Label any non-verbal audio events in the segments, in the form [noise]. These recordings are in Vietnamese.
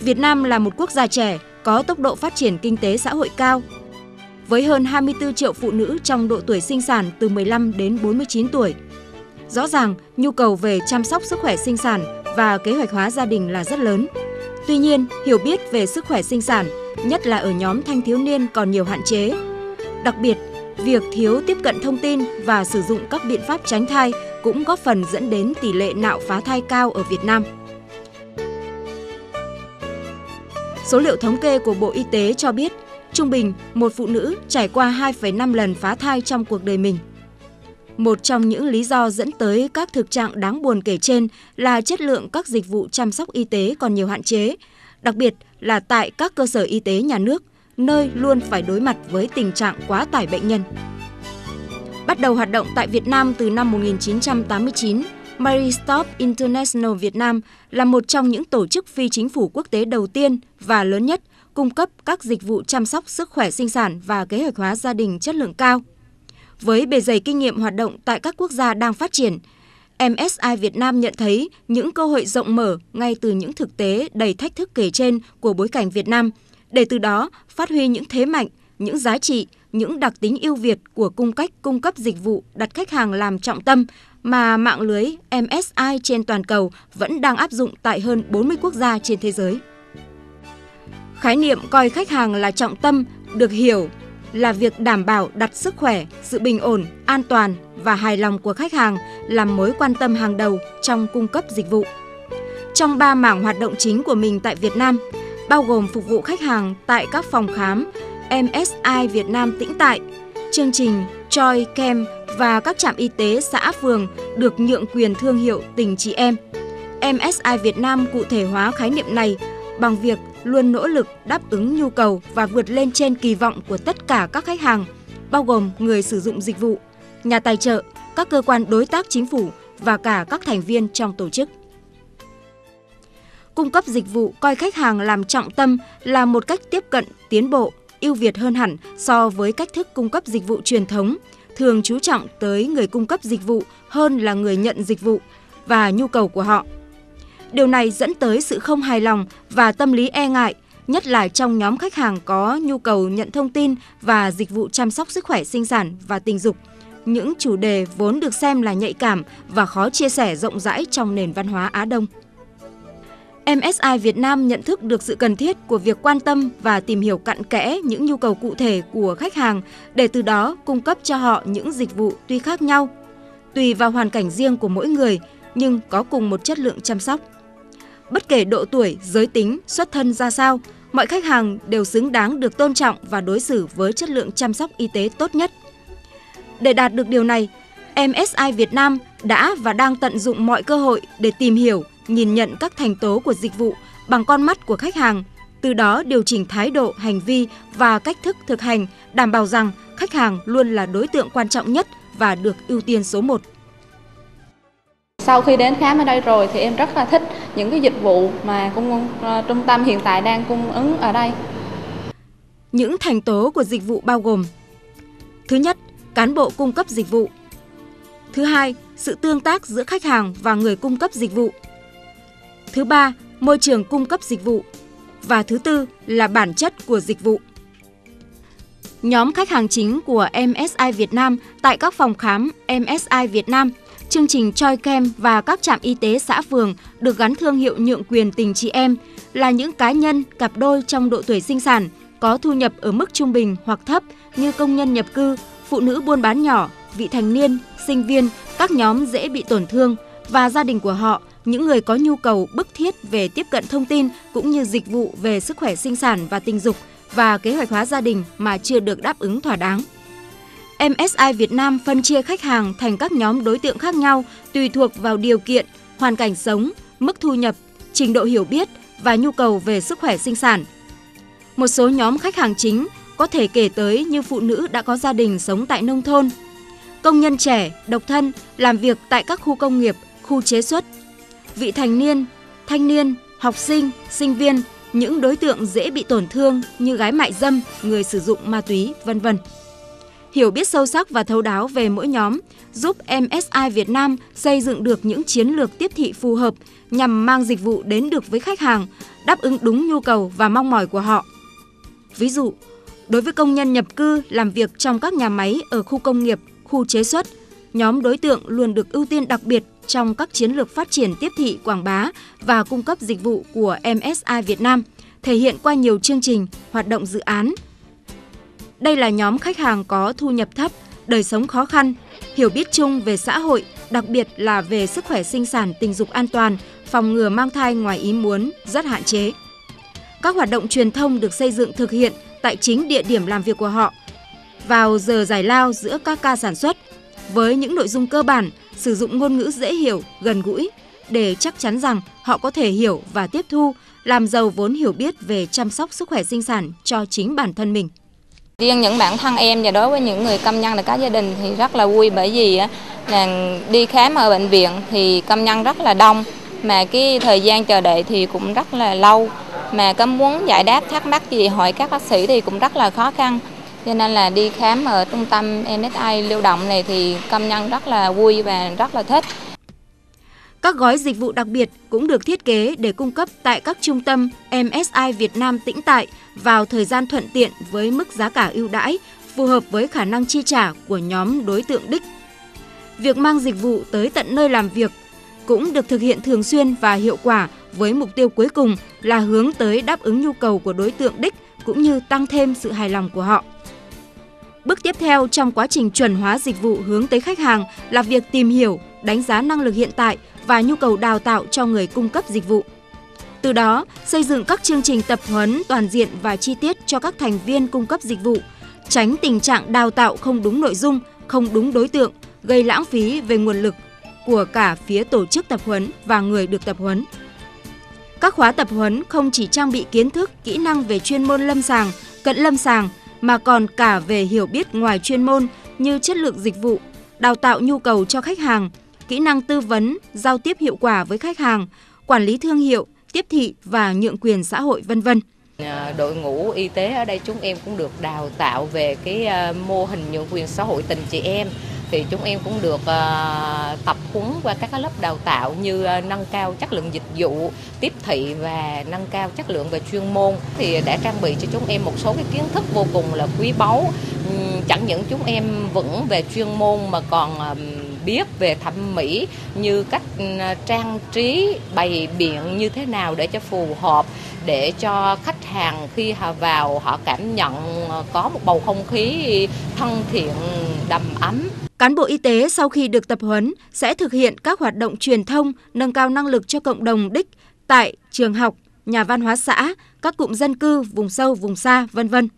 Việt Nam là một quốc gia trẻ, có tốc độ phát triển kinh tế xã hội cao. Với hơn 24 triệu phụ nữ trong độ tuổi sinh sản từ 15 đến 49 tuổi. Rõ ràng, nhu cầu về chăm sóc sức khỏe sinh sản và kế hoạch hóa gia đình là rất lớn. Tuy nhiên, hiểu biết về sức khỏe sinh sản, nhất là ở nhóm thanh thiếu niên còn nhiều hạn chế. Đặc biệt, việc thiếu tiếp cận thông tin và sử dụng các biện pháp tránh thai cũng góp phần dẫn đến tỷ lệ nạo phá thai cao ở Việt Nam. Số liệu thống kê của Bộ Y tế cho biết, trung bình một phụ nữ trải qua 2,5 lần phá thai trong cuộc đời mình. Một trong những lý do dẫn tới các thực trạng đáng buồn kể trên là chất lượng các dịch vụ chăm sóc y tế còn nhiều hạn chế, đặc biệt là tại các cơ sở y tế nhà nước, nơi luôn phải đối mặt với tình trạng quá tải bệnh nhân. Bắt đầu hoạt động tại Việt Nam từ năm 1989, Mary Stop International Việt Nam là một trong những tổ chức phi chính phủ quốc tế đầu tiên và lớn nhất cung cấp các dịch vụ chăm sóc sức khỏe sinh sản và kế hoạch hóa gia đình chất lượng cao. Với bề dày kinh nghiệm hoạt động tại các quốc gia đang phát triển, MSI Việt Nam nhận thấy những cơ hội rộng mở ngay từ những thực tế đầy thách thức kể trên của bối cảnh Việt Nam, để từ đó phát huy những thế mạnh, những giá trị, những đặc tính ưu việt của cung cách cung cấp dịch vụ đặt khách hàng làm trọng tâm mà mạng lưới MSI trên toàn cầu vẫn đang áp dụng tại hơn 40 quốc gia trên thế giới. Khái niệm coi khách hàng là trọng tâm được hiểu là việc đảm bảo đặt sức khỏe, sự bình ổn, an toàn và hài lòng của khách hàng làm mối quan tâm hàng đầu trong cung cấp dịch vụ. Trong ba mảng hoạt động chính của mình tại Việt Nam, bao gồm phục vụ khách hàng tại các phòng khám MSI Việt Nam tĩnh tại, chương trình Joy Kem và các trạm y tế xã phường được nhượng quyền thương hiệu tình chị em. MSI Việt Nam cụ thể hóa khái niệm này bằng việc luôn nỗ lực đáp ứng nhu cầu và vượt lên trên kỳ vọng của tất cả các khách hàng, bao gồm người sử dụng dịch vụ, nhà tài trợ, các cơ quan đối tác chính phủ và cả các thành viên trong tổ chức. Cung cấp dịch vụ coi khách hàng làm trọng tâm là một cách tiếp cận tiến bộ, ưu việt hơn hẳn so với cách thức cung cấp dịch vụ truyền thống, thường chú trọng tới người cung cấp dịch vụ hơn là người nhận dịch vụ và nhu cầu của họ. Điều này dẫn tới sự không hài lòng và tâm lý e ngại, nhất là trong nhóm khách hàng có nhu cầu nhận thông tin và dịch vụ chăm sóc sức khỏe sinh sản và tình dục. Những chủ đề vốn được xem là nhạy cảm và khó chia sẻ rộng rãi trong nền văn hóa Á Đông. MSI Việt Nam nhận thức được sự cần thiết của việc quan tâm và tìm hiểu cặn kẽ những nhu cầu cụ thể của khách hàng để từ đó cung cấp cho họ những dịch vụ tuy khác nhau, tùy vào hoàn cảnh riêng của mỗi người nhưng có cùng một chất lượng chăm sóc. Bất kể độ tuổi, giới tính, xuất thân ra sao, mọi khách hàng đều xứng đáng được tôn trọng và đối xử với chất lượng chăm sóc y tế tốt nhất. Để đạt được điều này, MSI Việt Nam đã và đang tận dụng mọi cơ hội để tìm hiểu, nhìn nhận các thành tố của dịch vụ bằng con mắt của khách hàng, từ đó điều chỉnh thái độ, hành vi và cách thức thực hành, đảm bảo rằng khách hàng luôn là đối tượng quan trọng nhất và được ưu tiên số 1. Sau khi đến khám ở đây rồi thì em rất là thích những cái dịch vụ mà cung uh, trung tâm hiện tại đang cung ứng ở đây. Những thành tố của dịch vụ bao gồm Thứ nhất, cán bộ cung cấp dịch vụ. Thứ hai, sự tương tác giữa khách hàng và người cung cấp dịch vụ. Thứ ba, môi trường cung cấp dịch vụ. Và thứ tư là bản chất của dịch vụ. Nhóm khách hàng chính của MSI Việt Nam tại các phòng khám MSI Việt Nam – chương trình Choi Kem và các trạm y tế xã phường được gắn thương hiệu nhượng quyền tình chị em là những cá nhân, cặp đôi trong độ tuổi sinh sản, có thu nhập ở mức trung bình hoặc thấp như công nhân nhập cư, phụ nữ buôn bán nhỏ, vị thành niên, sinh viên, các nhóm dễ bị tổn thương và gia đình của họ, những người có nhu cầu bức thiết về tiếp cận thông tin cũng như dịch vụ về sức khỏe sinh sản và tình dục và kế hoạch hóa gia đình mà chưa được đáp ứng thỏa đáng. MSI Việt Nam phân chia khách hàng thành các nhóm đối tượng khác nhau tùy thuộc vào điều kiện, hoàn cảnh sống, mức thu nhập, trình độ hiểu biết và nhu cầu về sức khỏe sinh sản. Một số nhóm khách hàng chính có thể kể tới như phụ nữ đã có gia đình sống tại nông thôn, công nhân trẻ, độc thân làm việc tại các khu công nghiệp, khu chế xuất, vị thành niên, thanh niên, học sinh, sinh viên, những đối tượng dễ bị tổn thương như gái mại dâm, người sử dụng ma túy, vân vân hiểu biết sâu sắc và thấu đáo về mỗi nhóm, giúp MSI Việt Nam xây dựng được những chiến lược tiếp thị phù hợp nhằm mang dịch vụ đến được với khách hàng, đáp ứng đúng nhu cầu và mong mỏi của họ. Ví dụ, đối với công nhân nhập cư làm việc trong các nhà máy ở khu công nghiệp, khu chế xuất, nhóm đối tượng luôn được ưu tiên đặc biệt trong các chiến lược phát triển tiếp thị quảng bá và cung cấp dịch vụ của MSI Việt Nam, thể hiện qua nhiều chương trình, hoạt động dự án. Đây là nhóm khách hàng có thu nhập thấp, đời sống khó khăn, hiểu biết chung về xã hội, đặc biệt là về sức khỏe sinh sản tình dục an toàn, phòng ngừa mang thai ngoài ý muốn rất hạn chế. Các hoạt động truyền thông được xây dựng thực hiện tại chính địa điểm làm việc của họ, vào giờ giải lao giữa các ca sản xuất, với những nội dung cơ bản, sử dụng ngôn ngữ dễ hiểu, gần gũi, để chắc chắn rằng họ có thể hiểu và tiếp thu, làm giàu vốn hiểu biết về chăm sóc sức khỏe sinh sản cho chính bản thân mình. Riêng những bản thân em và đối với những người công nhân là có gia đình thì rất là vui bởi vì là đi khám ở bệnh viện thì công nhân rất là đông mà cái thời gian chờ đợi thì cũng rất là lâu mà có muốn giải đáp thắc mắc gì hỏi các bác sĩ thì cũng rất là khó khăn cho nên là đi khám ở trung tâm MSI lưu động này thì công nhân rất là vui và rất là thích. Các gói dịch vụ đặc biệt cũng được thiết kế để cung cấp tại các trung tâm MSI Việt Nam tĩnh tại vào thời gian thuận tiện với mức giá cả ưu đãi, phù hợp với khả năng chi trả của nhóm đối tượng đích. Việc mang dịch vụ tới tận nơi làm việc cũng được thực hiện thường xuyên và hiệu quả với mục tiêu cuối cùng là hướng tới đáp ứng nhu cầu của đối tượng đích cũng như tăng thêm sự hài lòng của họ. Bước tiếp theo trong quá trình chuẩn hóa dịch vụ hướng tới khách hàng là việc tìm hiểu, đánh giá năng lực hiện tại và nhu cầu đào tạo cho người cung cấp dịch vụ. Từ đó, xây dựng các chương trình tập huấn toàn diện và chi tiết cho các thành viên cung cấp dịch vụ, tránh tình trạng đào tạo không đúng nội dung, không đúng đối tượng, gây lãng phí về nguồn lực của cả phía tổ chức tập huấn và người được tập huấn. Các khóa tập huấn không chỉ trang bị kiến thức, kỹ năng về chuyên môn lâm sàng, cận lâm sàng mà còn cả về hiểu biết ngoài chuyên môn như chất lượng dịch vụ, đào tạo nhu cầu cho khách hàng, kỹ năng tư vấn, giao tiếp hiệu quả với khách hàng, quản lý thương hiệu, tiếp thị và nhượng quyền xã hội vân vân. À, đội ngũ y tế ở đây chúng em cũng được đào tạo về cái à, mô hình nhượng quyền xã hội tình chị em thì chúng em cũng được uh, tập huấn qua các lớp đào tạo như uh, nâng cao chất lượng dịch vụ, tiếp thị và nâng cao chất lượng về chuyên môn thì đã trang bị cho chúng em một số cái kiến thức vô cùng là quý báu. Chẳng những chúng em vững về chuyên môn mà còn biết về thẩm mỹ như cách trang trí bày biện như thế nào để cho phù hợp để cho khách hàng khi họ vào họ cảm nhận ờ, có một bầu không khí thân thiện đầm ấm Cán bộ y tế sau khi được tập huấn sẽ thực hiện các hoạt động truyền thông, nâng cao năng lực cho cộng đồng đích tại trường học, nhà văn hóa xã, các cụm dân cư vùng sâu, vùng xa, vân vân.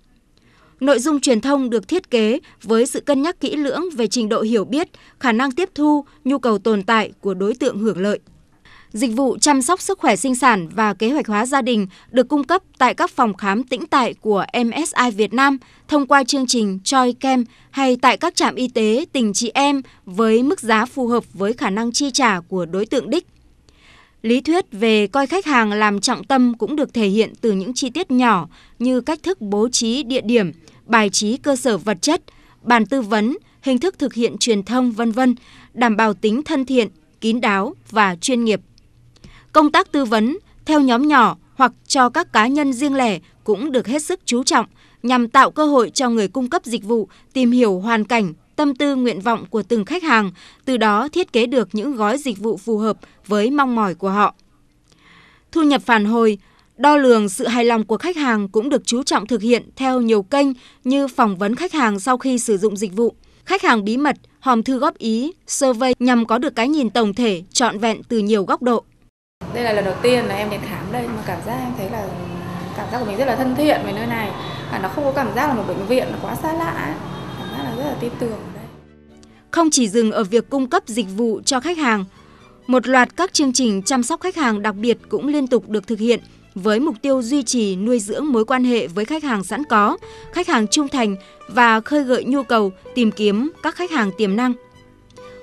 Nội dung truyền thông được thiết kế với sự cân nhắc kỹ lưỡng về trình độ hiểu biết, khả năng tiếp thu, nhu cầu tồn tại của đối tượng hưởng lợi. Dịch vụ chăm sóc sức khỏe sinh sản và kế hoạch hóa gia đình được cung cấp tại các phòng khám tĩnh tại của MSI Việt Nam thông qua chương trình Choi Kem hay tại các trạm y tế tình chị em với mức giá phù hợp với khả năng chi trả của đối tượng đích. Lý thuyết về coi khách hàng làm trọng tâm cũng được thể hiện từ những chi tiết nhỏ như cách thức bố trí địa điểm, bài trí cơ sở vật chất, bàn tư vấn, hình thức thực hiện truyền thông vân vân, đảm bảo tính thân thiện, kín đáo và chuyên nghiệp. Công tác tư vấn theo nhóm nhỏ hoặc cho các cá nhân riêng lẻ cũng được hết sức chú trọng nhằm tạo cơ hội cho người cung cấp dịch vụ tìm hiểu hoàn cảnh, tâm tư nguyện vọng của từng khách hàng, từ đó thiết kế được những gói dịch vụ phù hợp với mong mỏi của họ. Thu nhập phản hồi, đo lường sự hài lòng của khách hàng cũng được chú trọng thực hiện theo nhiều kênh như phỏng vấn khách hàng sau khi sử dụng dịch vụ, khách hàng bí mật, hòm thư góp ý, survey nhằm có được cái nhìn tổng thể, trọn vẹn từ nhiều góc độ. Đây là lần đầu tiên là em đến khám đây mà cảm giác em thấy là cảm giác của mình rất là thân thiện với nơi này và nó không có cảm giác là một bệnh viện nó quá xa lạ cảm giác là rất là tin tưởng ở đây. Không chỉ dừng ở việc cung cấp dịch vụ cho khách hàng, một loạt các chương trình chăm sóc khách hàng đặc biệt cũng liên tục được thực hiện với mục tiêu duy trì nuôi dưỡng mối quan hệ với khách hàng sẵn có, khách hàng trung thành và khơi gợi nhu cầu tìm kiếm các khách hàng tiềm năng.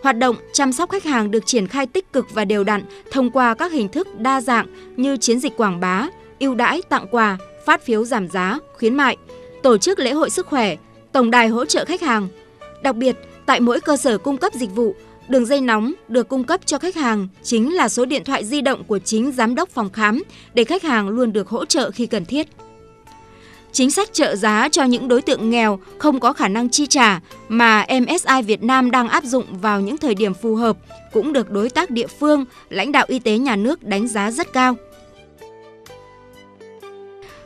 Hoạt động chăm sóc khách hàng được triển khai tích cực và đều đặn thông qua các hình thức đa dạng như chiến dịch quảng bá, ưu đãi tặng quà, phát phiếu giảm giá, khuyến mại, tổ chức lễ hội sức khỏe, tổng đài hỗ trợ khách hàng. Đặc biệt, tại mỗi cơ sở cung cấp dịch vụ, Đường dây nóng được cung cấp cho khách hàng chính là số điện thoại di động của chính giám đốc phòng khám để khách hàng luôn được hỗ trợ khi cần thiết. Chính sách trợ giá cho những đối tượng nghèo không có khả năng chi trả mà MSI Việt Nam đang áp dụng vào những thời điểm phù hợp cũng được đối tác địa phương, lãnh đạo y tế nhà nước đánh giá rất cao.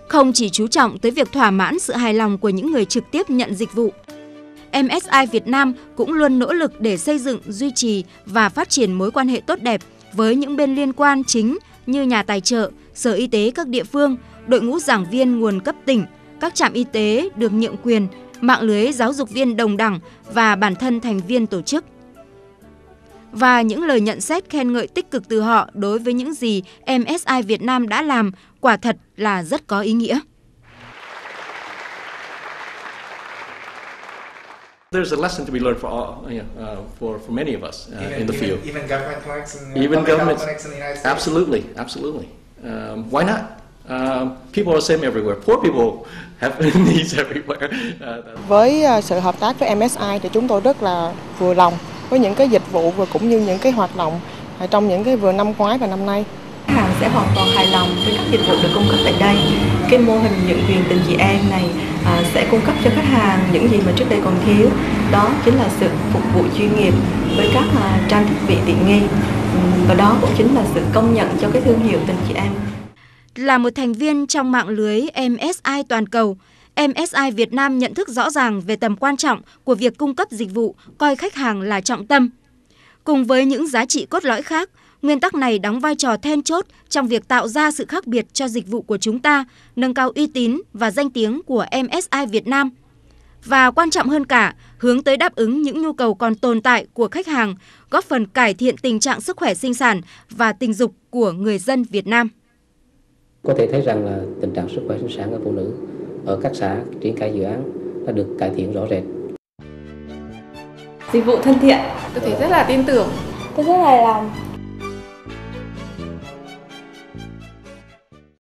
Không chỉ chú trọng tới việc thỏa mãn sự hài lòng của những người trực tiếp nhận dịch vụ, MSI Việt Nam cũng luôn nỗ lực để xây dựng, duy trì và phát triển mối quan hệ tốt đẹp với những bên liên quan chính như nhà tài trợ, sở y tế các địa phương, đội ngũ giảng viên nguồn cấp tỉnh, các trạm y tế được nhượng quyền, mạng lưới giáo dục viên đồng đẳng và bản thân thành viên tổ chức. Và những lời nhận xét khen ngợi tích cực từ họ đối với những gì MSI Việt Nam đã làm quả thật là rất có ý nghĩa. There's a lesson to be learned for all, you know, uh, for for many of us uh, even, in the even, field. Even government clinics and Even governments. clinics in the United States. Absolutely, absolutely. Um, why not? Um, people are same everywhere. Poor people have [laughs] needs everywhere. Uh, Với à, sự hợp tác với MSI thì chúng tôi rất là vừa lòng với những cái dịch vụ và cũng như những cái hoạt động à, trong những cái vừa năm ngoái và năm nay. khách hàng sẽ hoàn toàn hài lòng với các dịch vụ được cung cấp tại đây. Cái mô hình nhận quyền tình chị em này à, sẽ cung cấp cho khách hàng những gì mà trước đây còn thiếu. Đó chính là sự phục vụ chuyên nghiệp với các à, trang thiết bị tiện nghi. Và đó cũng chính là sự công nhận cho cái thương hiệu tình chị em. Là một thành viên trong mạng lưới MSI toàn cầu, MSI Việt Nam nhận thức rõ ràng về tầm quan trọng của việc cung cấp dịch vụ, coi khách hàng là trọng tâm. Cùng với những giá trị cốt lõi khác, nguyên tắc này đóng vai trò then chốt trong việc tạo ra sự khác biệt cho dịch vụ của chúng ta, nâng cao uy tín và danh tiếng của MSI Việt Nam. Và quan trọng hơn cả, hướng tới đáp ứng những nhu cầu còn tồn tại của khách hàng, góp phần cải thiện tình trạng sức khỏe sinh sản và tình dục của người dân Việt Nam. Có thể thấy rằng là tình trạng sức khỏe sinh sản ở phụ nữ ở các xã triển khai dự án đã được cải thiện rõ rệt. Dịch vụ thân thiện. Tôi thấy rất là tin tưởng. Tôi rất hài lòng